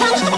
Sometimes